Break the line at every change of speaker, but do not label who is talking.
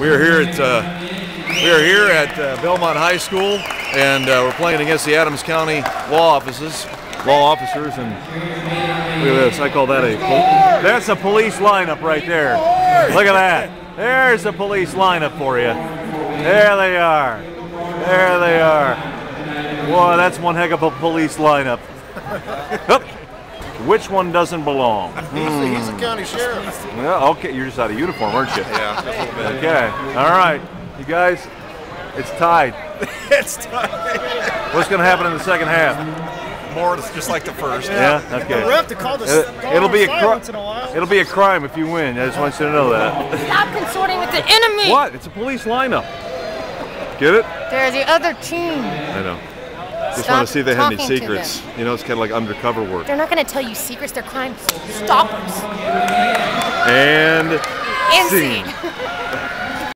We are here at uh, we are here at uh, Bellmont High School, and uh, we're playing against the Adams County law offices, law officers, and look at this. I call that a that's a police lineup right there. Look at that. There's a police lineup for you. There they are. There they are. Boy, that's one heck of a police lineup. Hup. Which one doesn't belong?
He's, he's a county sheriff.
Yeah, okay, you're just out of uniform, aren't you?
Yeah, just a little bit.
Okay, all right. You guys, it's tied.
it's time.
What's going to happen in the second half?
More just like the first.
Yeah, okay.
We have to call this.
Uh,
it,
it'll be a
silence
crime.
in a while.
It'll be a crime if you win. I just want you to know that.
Stop consorting with the enemy.
What? It's a police lineup. Get it?
They're the other team.
I know. Just want to see if they have any secrets. You know, it's kind of like undercover work.
They're not going to tell you secrets. They're crime stoppers.
And
And
scene.
scene.